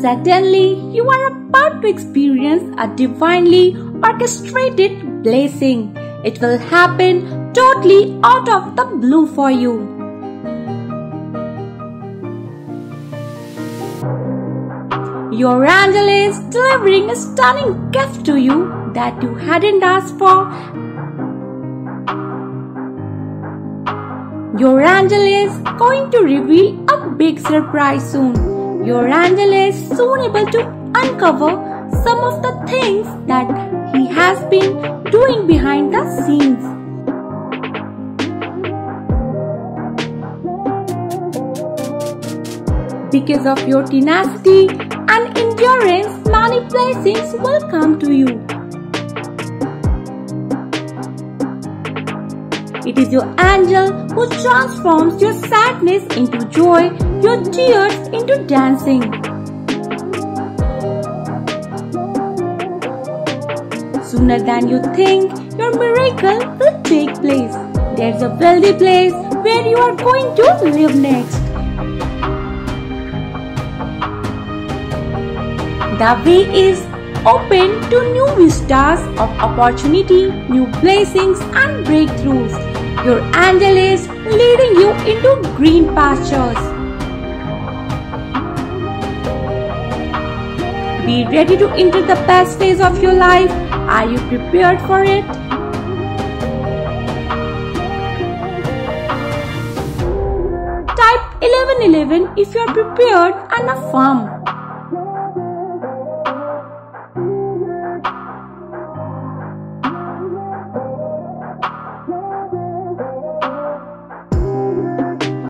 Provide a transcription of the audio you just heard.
Certainly, you are about to experience a divinely orchestrated blessing. It will happen totally out of the blue for you. Your angel is delivering a stunning gift to you that you hadn't asked for. Your angel is going to reveal a big surprise soon. Your angel is soon able to uncover some of the things that he has been doing behind the scenes. Because of your tenacity and endurance, many blessings will come to you. It is your angel who transforms your sadness into joy your tears into dancing. Sooner than you think, your miracle will take place. There's a wealthy place where you are going to live next. The way is open to new vistas of opportunity, new blessings and breakthroughs. Your angel is leading you into green pastures. Be ready to enter the best phase of your life. Are you prepared for it? Type 1111 if you are prepared and affirm.